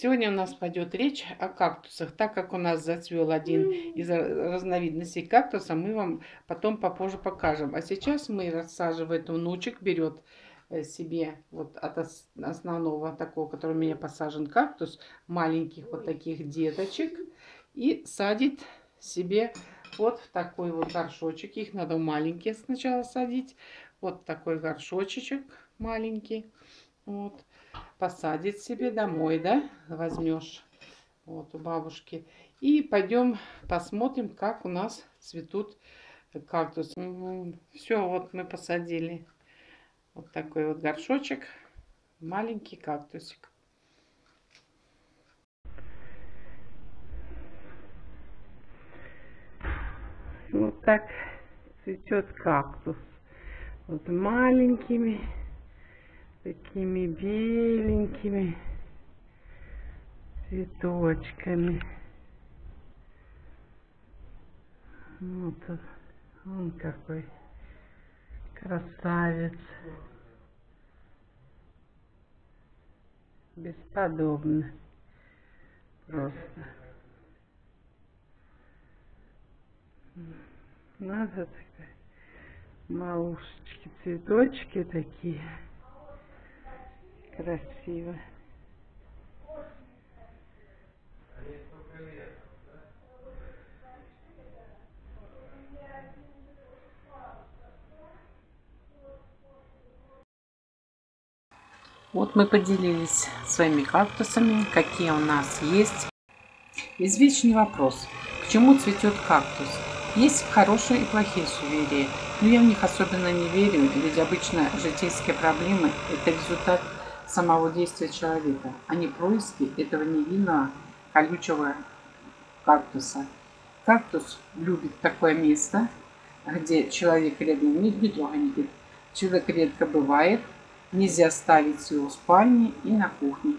Сегодня у нас пойдет речь о кактусах. Так как у нас зацвел один из разновидностей кактуса, мы вам потом попозже покажем. А сейчас мы рассаживаем внучек, берет э, себе вот от основного такого, который у меня посажен кактус, маленьких вот таких деточек и садит себе вот в такой вот горшочек. Их надо маленькие сначала садить. Вот такой горшочек маленький. Вот посадить себе домой, да, возьмешь вот у бабушки. И пойдем посмотрим, как у нас цветут кактусы. Угу. Все, вот мы посадили вот такой вот горшочек, маленький кактусик. Вот так цветет кактус. Вот маленькими такими беленькими цветочками. Вот он какой красавец. Бесподобно. Просто. Надо такая. Малушечки, цветочки такие красиво. Вот мы поделились своими кактусами, какие у нас есть. Извечный вопрос, к чему цветет кактус? Есть хорошие и плохие суеверия, но я в них особенно не верю, ведь обычно житейские проблемы – это результат самого действия человека, а не происки этого невинного колючего кактуса. Кактус любит такое место, где человек рядом не, трогает. Человек редко бывает, нельзя ставить его в спальне и на кухне.